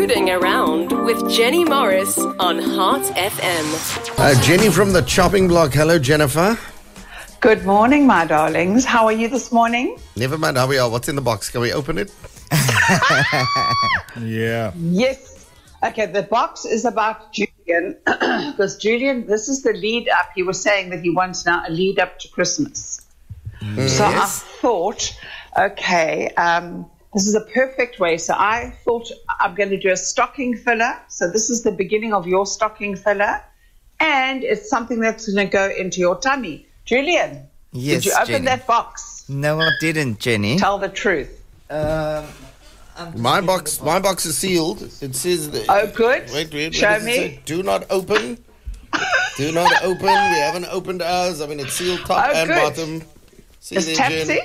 Rooting around with Jenny Morris on Heart FM. Uh, Jenny from the chopping block. Hello, Jennifer. Good morning, my darlings. How are you this morning? Never mind how we are. What's in the box? Can we open it? Yeah. Yes. Okay, the box is about Julian because Julian, this is the lead up. He was saying that he wants now a lead up to Christmas. So I thought, okay, um, this is a perfect way. So I thought I'm going to do a stocking filler. So this is the beginning of your stocking filler, and it's something that's going to go into your tummy. Julian, Yes, did you open Jenny. that box? No, I didn't, Jenny. Tell the truth. Um, My getting box, my box is sealed. It says. that- Oh, good. Wait, wait. Show what does it me. say? Do not open. Do not open. We haven't opened ours. I mean, it's sealed top Oh, and good. bottom. See Is there, Tapsy? Jen?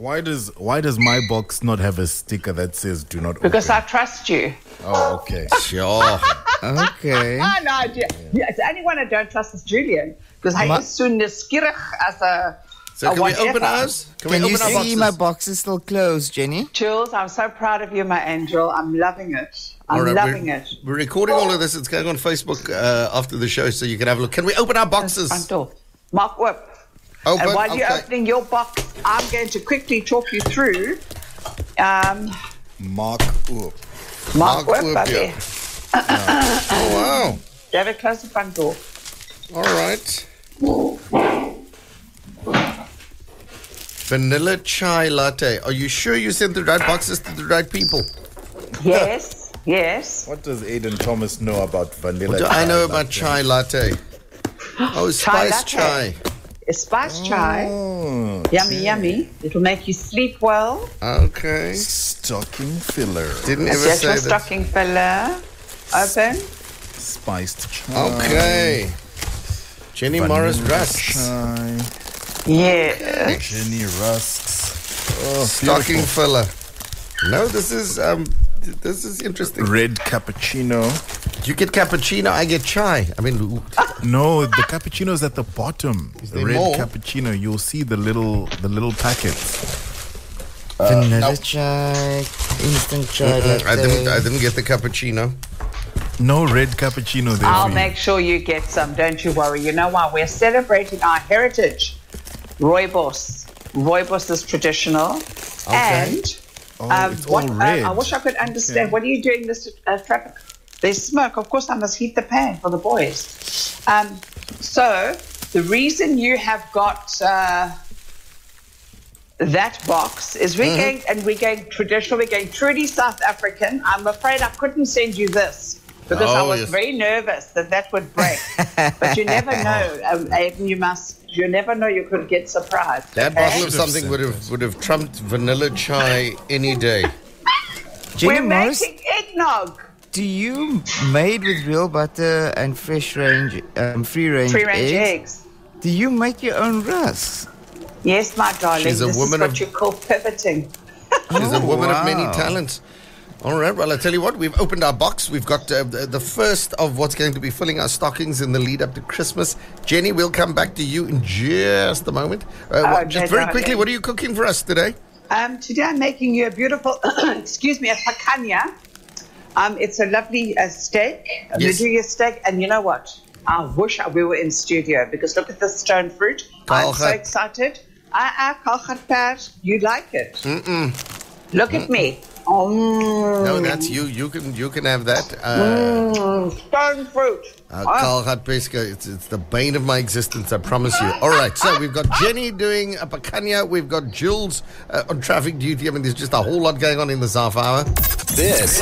Why does why does my box not have a sticker that says "Do not open Because I trust you. oh, okay. Sure. Okay. Ah, no, idea. Yeah, it's the only one I don't trust is Julian. Because he Ma- is so nuuskierig as a. So a can we open ours? Can, Can we you open our see boxes? my box is still closed, Jenny? Jules, I'm so proud of you, my angel. I'm loving it. I'm All right, loving we're, it. We're recording all of this. It's going on Facebook uh, after the show, so you can have a look. Can we open our boxes? Front door. Mark Whip. Open. and while you're okay. opening your box, I'm going to quickly talk you through. Um, Mark up. Mark, Mark Whip, Whip, baby. yeah. Oh David, close the front door. wow! All right. Vanilla chai latte. Are you sure you sent the right boxes to the right people? Yes, yes. What does Aden Thomas know about vanilla? What do I know chai about latte? chai latte? Oh, spice latte. chai. A spice chai. Oh, Yummy, yummy. It'll make you sleep well. Okay. stocking filler. Didn't ever That's say your that. stocking filler. Open. Spiced chai. Okay. Jenny Morris vanilla Rusts. Chai. Yeah. Jenny rusks. Oh, Stocking beautiful. filler. No, this is um, th- this is interesting. Red cappuccino. You get cappuccino, I get chai. I mean, No, the cappuccino's at the bottom. Is The there red more? cappuccino. You'll see the little the little packets. Uh, Vanilla chai, instant chai latte. I didn't I didn't get the cappuccino. No red cappuccino there I'll for you. make sure you get some. Don't you worry. You know why? We're celebrating our heritage. Rooibos. Rooibos is traditional. And Oh, um, it's what, all uh. I wish I could understand. What are you doing, Mr. Uh, Traffic? There's smoke. Of course, I must heat the pan for the boys. Um, so, the reason you have got uh, that box is we're Mm-hmm. going, and we're going traditional, we're going truly South African. I'm afraid I couldn't send you this because I Oh, was yes. very nervous that that would break. but you never know, um, Aden, you must, you never know, you could get surprised. That okay? bottle of something would have would have trumped vanilla chai any day. Jenny We're Morris, making eggnog. do you made with real butter and fresh range, um, free range, Free range eggs? eggs. Do you make your own rusks? Yes, my darling. She's a this woman is what of- you call pivoting. She's a Oh, woman of many talents. All right, well, I tell you what, we've opened our box. We've got uh, the, the first of what's going to be filling our stockings in the lead up to Christmas. Jenny, we'll come back to you in just a moment. Uh, Okay, just very quickly, what are you cooking for us today? Um, today I'm making you a beautiful, excuse me, a picanha. Um, it's a lovely uh, steak. I'm Yes. going to do your steak, and you know what? I wish we were in studio because look at this stone fruit. I'm so excited. Ah, uh, uh, you like it? Mm-mm. Look at me. Oh, No, that's you. You can you can have that. Uh, mm, stone fruit. uh, Ah. Carl Hartpeska, it's, it's the bane of my existence, I promise you. All right, so we've got Jenny doing a picanha. We've got Jules uh, on traffic duty. I mean, there's just a whole lot going on in this half hour. This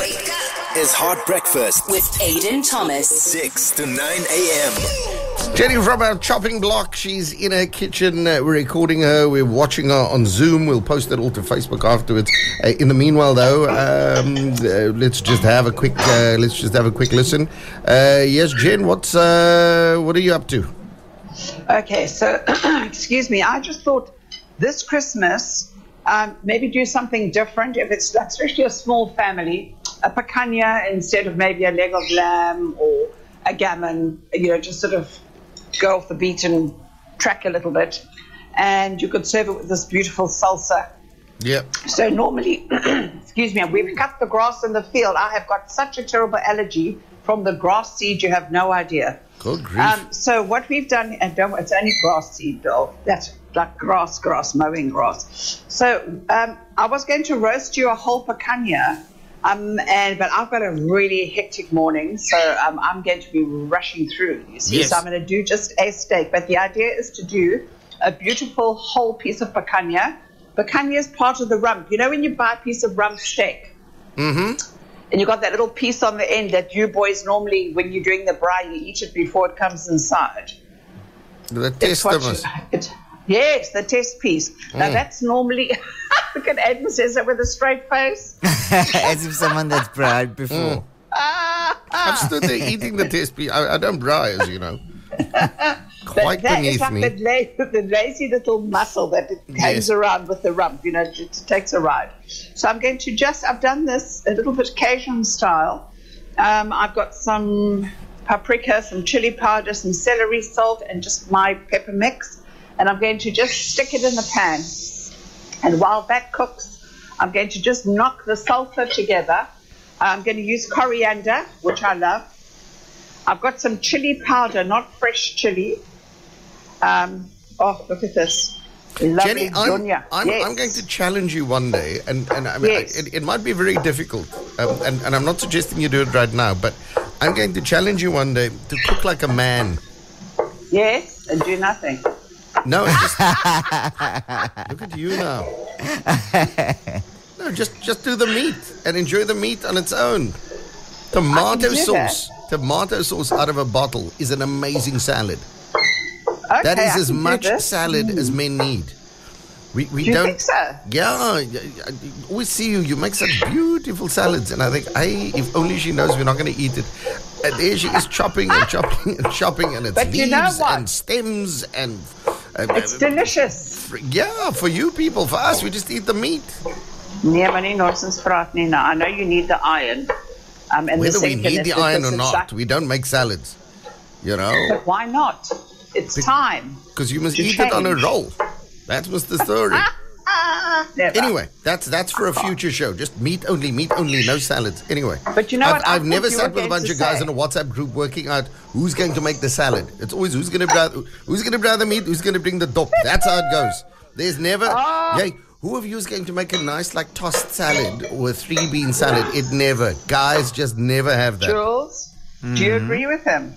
is Heart Breakfast, With Aden Thomas. 6 to 9 a.m. Jenny from our chopping block. She's in her kitchen. Uh, we're recording her. We're watching her on Zoom. We'll post it all to Facebook afterwards. Uh, in the meanwhile, though, um, uh, let's just have a quick. Uh, let's just have a quick listen. Uh, yes, Jen. What's uh, what are you up to? Okay, so excuse me. I just thought this Christmas, um, maybe do something different. If it's especially a small family, a picanha instead of maybe a leg of lamb or a gammon. You know, just sort of go off the beaten track a little bit, and you could serve it with this beautiful salsa. Yep. So normally, excuse me, we've cut the grass in the field. I have got such a terrible allergy from the grass seed, you have no idea. Good grief. Um, so what we've done, and don't, it's only grass seed, though. That's like grass, grass, mowing grass. So um, I was going to roast you a whole picanha, um, and but I've got a really hectic morning, so um, I'm going to be rushing through. You see, Yes. so I'm going to do just a steak. But the idea is to do a beautiful whole piece of picanha. Picanha is part of the rump. You know when you buy a piece of rump steak. And you got that little piece on the end that you boys normally, when you're doing the braai, you eat it before it comes inside. the testimus. yes, the test piece. Now that's normally. Look at Edmund says it with a straight face. As if someone that's bribed before. I'm stood there eating the test piece. I, I don't braai, as you know. Quite that is beneath like me. the, la- the lazy little muscle that it hangs Yes. around with the rump. You know, it, it takes a ride. So I'm going to just. I've done this a little bit Cajun style. Um, I've got some paprika, some chili powder, some celery salt, and just my pepper mix. And I'm going to just stick it in the pan. And while that cooks, I'm going to just knock the sulfur together. I'm going to use coriander, which I love. I've got some chili powder, not fresh chili. Um, oh, look at this. Lovely Jenny, I'm. I'm, Yes. I'm going to challenge you one day, and, and I mean, Yes. I, it, it might be very difficult, um, and, and I'm not suggesting you do it right now, but I'm going to challenge you one day to cook like a man. Yes, and do nothing. No, just look at you now. No, just just do the meat and enjoy the meat on its own. Tomato sauce, tomato sauce out of a bottle is an amazing salad. Okay, That is I as much salad as mm. men need. We, we Do you don't. think so? Yeah, always see you. You make such beautiful salads, and I think, I if only she knows we're not going to eat it. And there she is chopping and chopping and chopping, and it's But you leaves know what? and stems and. It's delicious. fr- yeah, for you people, for us, we just eat the meat. Nee, maar nie nonsens praat nie. Now, I know you need the iron. Um, and Whether the we need the iron or not, we don't make salads. You know, But why not? It's time. because you must eat it on a roll. That was the story. Never. Anyway, that's that's for a future show. Just meat only, meat only, no salads. Anyway, But you know I've, what? I I've never sat with a bunch of guys say. in a WhatsApp group working out who's going to make the salad. It's always who's going to bring who's going to bring the meat, who's going to bring the dop. That's how it goes. There's never, Ah. yay. Who of you is going to make a nice like tossed salad or a three bean salad? It never. Guys just never have that. Jules, do you agree with him?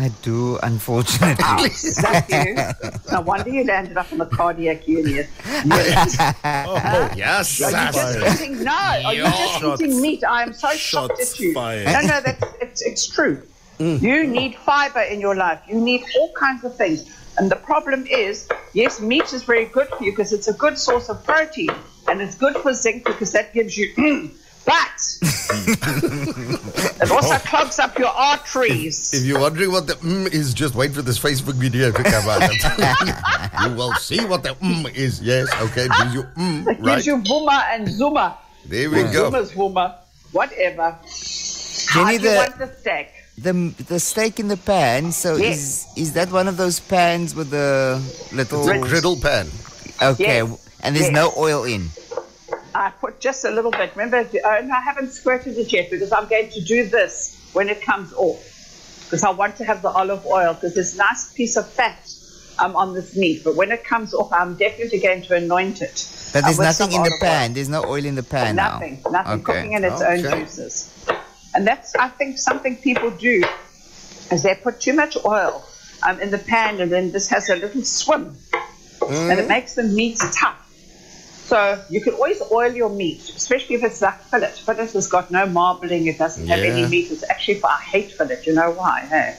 I do, unfortunately. Is that you? no wonder you landed up in the cardiac unit. Yes. Oh, oh, Yes. Are you just eating? No, are you just Shots- eating meat? I am so shocked shots at you. fired. No, no, that's it's, it's true. Mm. You need fiber in your life. You need all kinds of things. And the problem is, yes, meat is very good for you because it's a good source of protein, and it's good for zinc because that gives you. but it also clogs up your arteries. If you're wondering what the mm is, just wait for this Facebook video to come out. you will see what the mm is. Yes, okay, it gives you mm, It right? gives you Vuma and Zuma. There we go. Zuma's Vuma. Whatever. Jenny, How do you the- want the steak? The the steak in the pan. So Yes. is is that one of those pans with the little? It's a griddle pan. Okay, Yes. and there's Yes. no oil in. I put just a little bit. Remember, uh, no, I haven't squirted it yet because I'm going to do this when it comes off. Because I want to have the olive oil because there's a nice piece of fat um, on this meat. But when it comes off, I'm definitely going to anoint it. But uh, there's nothing in the olive oil. pan. There's no oil in the pan now. Nothing, nothing. Okay. Cooking in its own juices. And that's, I think, something people do is they put too much oil um, in the pan and then this has a little swim and it makes the meat tough. So you can always oil your meat, especially if it's like fillet. Fillet has got no marbling, it doesn't have any meat. It's actually, I hate fillet. You know why? Hey?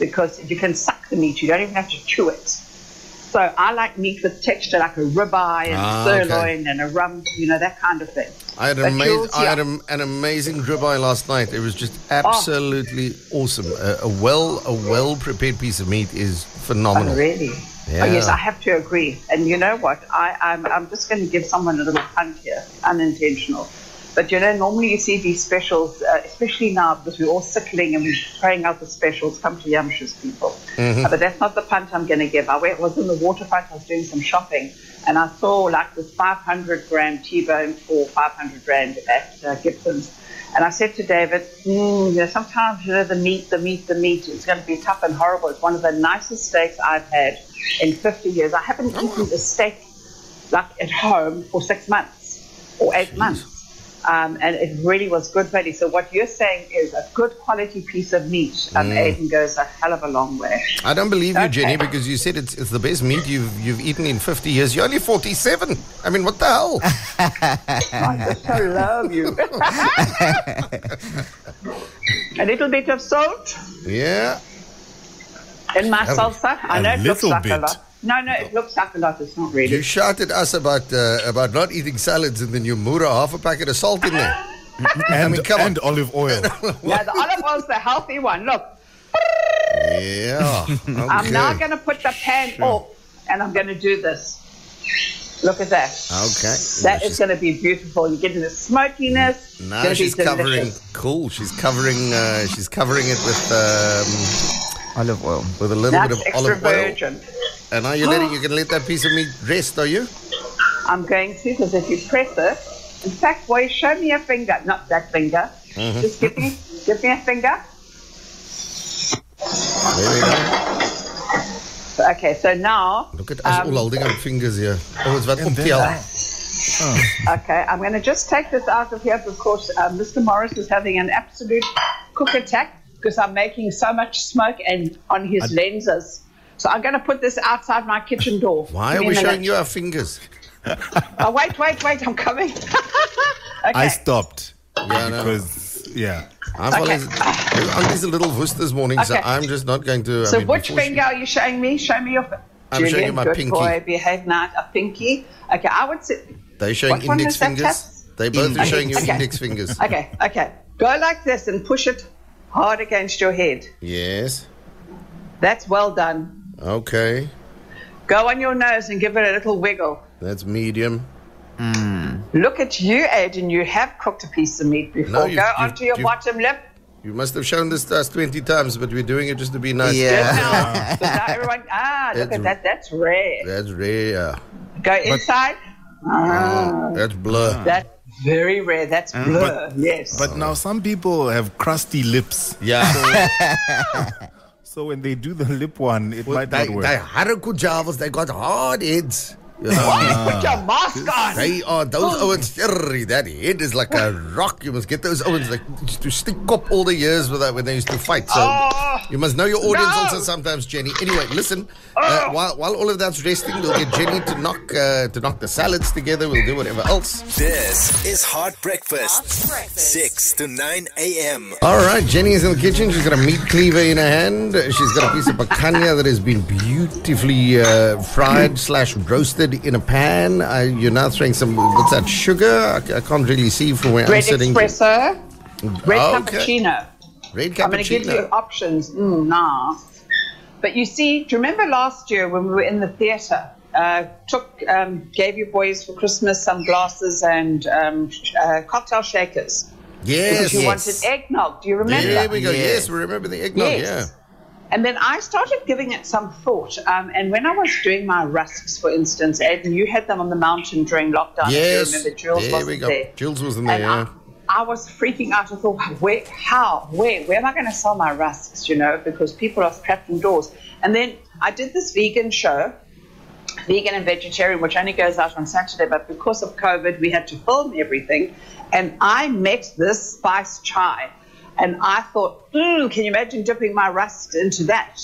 Because you can suck the meat, you don't even have to chew it. So I like meat with texture, like a ribeye and Ah, okay. sirloin and a rump, you know, that kind of thing. I had, But ama- Jules, I had a, an amazing ribeye last night. It was just absolutely awesome. A, a well a well prepared piece of meat is phenomenal. Oh, really? Yeah. Oh, yes, I have to agree. And you know what? I, I'm, I'm just going to give someone a little punt here, unintentional. But you know, normally you see these specials, uh, especially now because we're all sickling and we're throwing out the specials. Come to Yamshus, people. Uh, but that's not the punt I'm going to give. I was in the waterfront. I was doing some shopping, and I saw like this 500 gram T-bone for 500 rand at uh, Gibson's. And I said to David, mm, you know, sometimes you know the meat, the meat, the meat. It's going to be tough and horrible. It's one of the nicest steaks I've had in 50 years. I haven't eaten a steak like at home for six months or eight months. Um, and it really was good value. So what you're saying is a good quality piece of meat. Um, Aden goes a hell of a long way. I don't believe you, Okay. Jenny, because you said it's, it's the best meat you've you've eaten in 50 years. You're only 47. I mean, what the hell? I just so love you. a little bit of salt yeah. In my salsa. I a know it looks little like a lot. No, no, it looks like a lot. It's not really. You shouted us about uh, about not eating salads, and then you moor half a packet of salt in there. And, mean, come on. and olive oil. Yeah, the olive oil's the healthy one. Look, Yeah. Okay. I'm now going to put the pan off and I'm going to do this. Look at that. Okay. That is going to be beautiful. You're getting the smokiness. Now she's covering. Cool. She's covering. Uh, she's covering it with um, Olive oil. with a little That's bit of extra olive oil. And are you're letting. You're gonna let that piece of meat rest, are you? I'm going to because if you press it, in fact, boy, show me a finger, not that finger. Mm-hmm. Just give me, give me a finger. There we go. Okay, so now, Look at us Um, all holding our fingers here. Oh, it's wat And then- okay, I'm going to just take this out of here because uh, Mr. Morris is having an absolute cook attack because I'm making so much smoke and on his lenses. So I'm going to put this outside my kitchen door. Why Give are we showing you our fingers? Oh, wait, wait, wait, I'm coming. okay. I stopped. Yeah, no. Because, yeah. I'm Okay. always, Auntie's a little wuss this morning, so I'm just not going to. I So mean, which before she- finger are you showing me? Show me your. fi- I'm showing Julian, you my good pinky. boy, behave nice. A pinky. Okay, I would say. They're showing What index fingers. They both are showing you okay. index fingers. Okay, okay. Go like this and push it hard against your head. Yes. That's well done. Okay. Go on your nose and give it a little wiggle. That's medium. Look at you, Aden. You have cooked a piece of meat before. No, you've- Go you've- onto your bottom lip. You must have shown this to us 20 times, but we're doing it just to be nice. Yeah. Now. So everyone, ah, look That's- at that. That's rare. That's rare. Go inside. Ah, That's blur. that's very rare. That's blur. yes. But now some people have crusty lips. Yeah. So when they do the lip one, it Well, might they, not work. they Haraku Javas, they got hard heads. You know? Why put your mask on? They are those Owens. Err, That head is like a rock. You must get those Owens like to stick up all the years with that when they used to fight. So Oh, you must know your audience no. also sometimes, Jenny. Anyway, listen. Uh, while while all of that's resting, we'll get Jenny to knock uh, to knock the salads together. We'll do whatever else. This is Heart Breakfast. Heart Breakfast. 6 to 9 a.m. All right, Jenny is in the kitchen. She's got a meat cleaver in her hand. She's got a piece of picanha that has been beautifully uh, fried slash roasted in a pan. Uh, you're now throwing some what's that? Sugar? I, I can't really see from where I'm Red sitting. espresso, red Okay. cappuccino. Red cappuccino. I'm going to give you options. Mm, nah. But you see, do you remember last year when we were in the theatre? Uh, took um, gave you boys for Christmas some glasses and um, uh, cocktail shakers Yes. because you Yes. wanted eggnog. Do you remember? There we go. Yes, Yes. we remember the eggnog. Yes. And then I started giving it some thought. Um, and when I was doing my rusks, for instance, Ed, and you had them on the mountain during lockdown. Yes. Remember Jules there wasn't we go. there. Jules was in there. Yeah. I, I was freaking out. I thought, where, how, where, where am I going to sell my rusks? You know, because people are trapped indoors. And then I did this vegan show, vegan and vegetarian, which only goes out on Saturday. But because of COVID, we had to film everything. And I met this spice chai, and I thought, mm, can you imagine dipping my rust into that?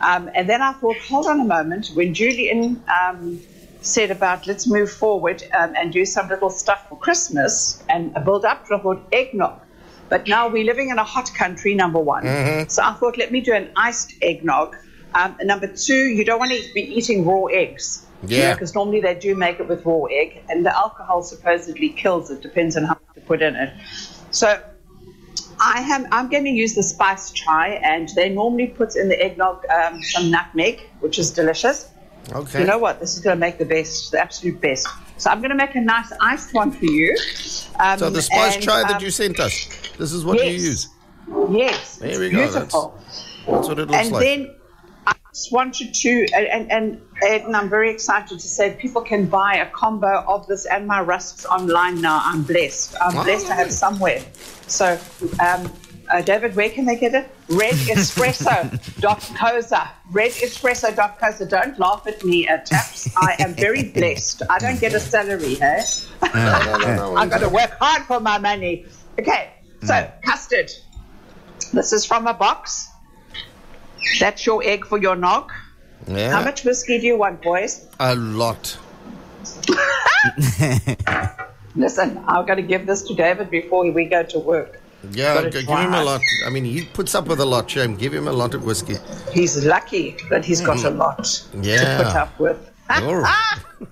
Um, and then I thought, hold on a moment. When Julian um, said about let's move forward um, and do some little stuff for Christmas and build up, I thought eggnog. But now we're living in a hot country, number one. So I thought, let me do an iced eggnog. Um, number two, you don't want to be eating raw eggs. Yeah. Because normally they do make it with raw egg, and the alcohol supposedly kills it. Depends on how much you put in it. So I am I'm going to use the spice chai, and they normally put in the eggnog um, some nutmeg, which is delicious. Okay. You know what? This is going to make the best, the absolute best. So I'm going to make a nice iced one for you. Um, So the spice and, chai that um, you sent us, this is what you use. Yes, There we go, that's- beautiful. That's what it looks and like. And then I just wanted to, and, and Ed, and I'm very excited to say people can buy a combo of this and my rusks online now. I'm blessed. I'm Wow. blessed to have somewhere. So, um, uh, David, where can they get it? Redespresso.coza. Redespresso.coza. Don't laugh at me at taps. I am very blessed. I don't get a salary, hey? no, no, no, I've got to work hard for my money. Okay, so custard. This is from a box. That's your egg for your nog. Yeah, How much whiskey do you want, boys? a lot. Listen, I'm going to give this to David before we go to work. Yeah, g- give him a lot. I mean, he puts up with a lot, Shame. Give him a lot of whiskey. He's lucky that he's got a lot Mm. Yeah. to put up with. Oh.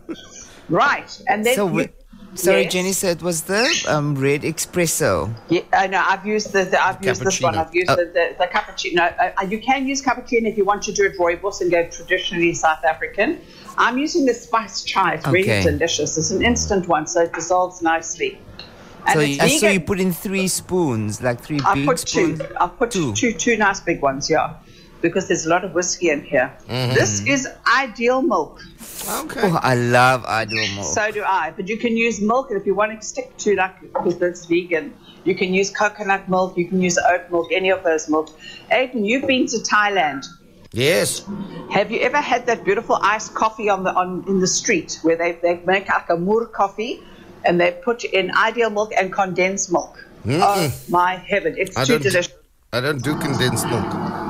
right, and then So, you- we, sorry, Yes? Jenny, so it was the um, red espresso. Yeah, I know. I've used the, the I've used this one. I've used the, the, the cappuccino. Uh, uh, you can use cappuccino if you want to do it rooibos and go traditionally South African. I'm using the spice chai. It's really Okay. delicious. It's an instant one, so it dissolves nicely. And So, you, uh, so you put in three spoons, like three I big put two. spoons. I put Two. two. two, nice big ones. Yeah, because there's a lot of whiskey in here. Mm-hmm. This is ideal milk. Okay. Oh, I love ideal milk. So do I. But you can use milk, and if you want to stick to like because it's vegan, you can use coconut milk. You can use oat milk. Any of those milks. Aden, you've been to Thailand. Yes. Have you ever had that beautiful iced coffee on the on in the street where they, they make like a mur coffee and they put in ideal milk and condensed milk? Oh my heaven, it's I too delicious. I don't do condensed milk.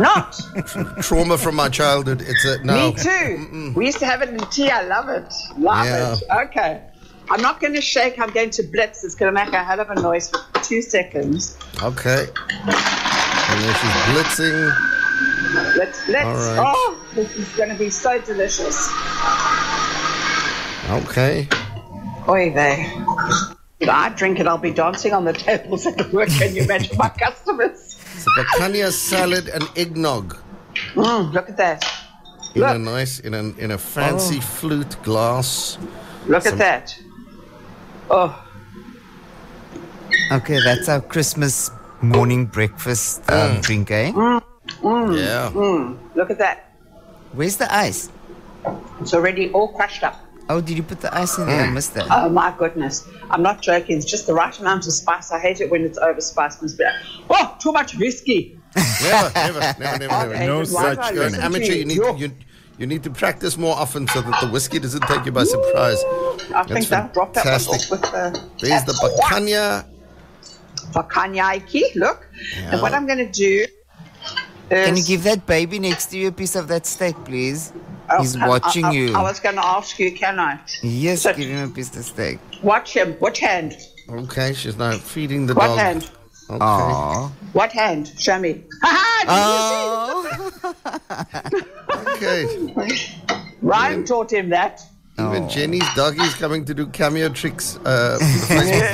Not Trauma from my childhood. It's a no. me too. We used to have it in tea. I love it. Love Yeah. it. Okay. I'm not going to shake. I'm going to blitz. It's going to make a hell of a noise for two seconds. Okay. And then she's blitzing. Let's right. Oh, this is going to be so delicious. Okay. Oy vey. If I drink it, I'll be dancing on the tables at work. Can you imagine my customers? So picanha salad and eggnog Mm, look at that. in a nice, in a in a fancy Oh. flute glass. Look at that. Oh, Okay, that's our Christmas morning breakfast um, Mm. drink, eh? Yeah. look at that. Where's the ice? It's already all crushed up. Oh, did you put the ice in there? I mm. missed that. Oh my goodness. I'm not joking. It's just the right amount of spice. I hate it when it's overspiced. Must like, oh, too much whiskey. Never, never, never, never, never. Okay, No such thing. An amateur. You need you, you need to practice more often so that the whiskey doesn't take you by surprise. I think That's they'll drop that one off with the. There's the picanha. Bakanyaiki. Look. And what I'm going to do is. Can you give that baby next to you a piece of that steak, please? Oh, He's watching I, you. I was going to ask you, can I? Yes, So- give him a piece of steak. Watch him. Which hand? Okay, she's now feeding the What dog. What hand? Okay. Aww. What hand? Show me. Oh. Okay. Ryan taught him that. Even Jenny's doggy's coming to do cameo tricks uh, for the Facebook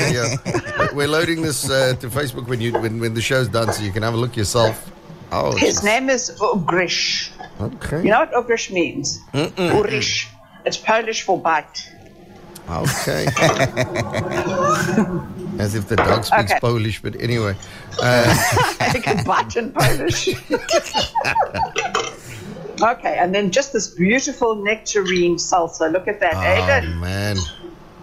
video. We're loading this uh, to Facebook when you when, when the show's done, so you can have a look yourself. Oh, His she's- name is Ugrish. Okay. You know what Ugrish means? Urish. It's Polish for bite. Okay. As if the dog speaks Okay. Polish, but anyway. Uh, I can bite in Polish. okay, and then just this beautiful nectarine salsa. Look at that, oh, Aden. man.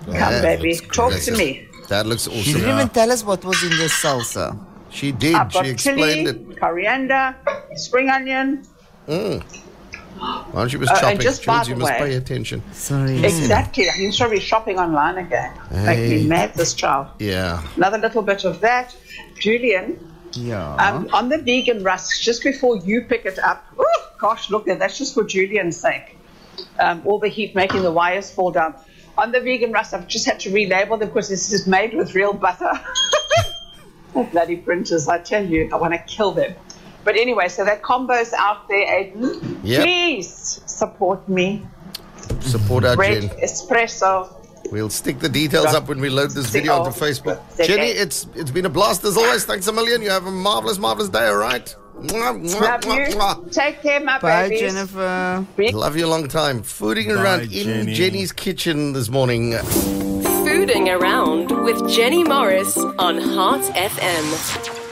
Come, That baby. looks Talk to me. That looks awesome. She didn't even tell us what was in the salsa. She did. I've got She explained chili, it. coriander, spring onion. While she was Uh, and chopping, just by Jules, you the must way- pay attention. Sorry. Exactly. He's probably shopping online again. Make Hey. me mad, this child. Yeah. Another little bit of that. Julian, Yeah. um, on the vegan rusks, just before you pick it up, oh, gosh, look there, that's just for Julian's sake. Um, all the heat making the wires fall down. On the vegan rusks, I've just had to relabel them because this is made with real butter. Bloody printers, I tell you, I want to kill them. But anyway, so that combo's out there, Aden. Yep. Please support me. Support our Red Jen. espresso. We'll stick the details up when we load this video onto. Facebook. Jenny, it. it's it's been a blast as always. Thanks a million. You have a marvelous, marvelous day, all right? Mwah, mwah, Love you. Take care, my baby. Bye, babies. Jennifer. Love you a long time. Fooding Bye, around in Jenny's kitchen this morning. Fooding around with Jenny Morris on Heart FM.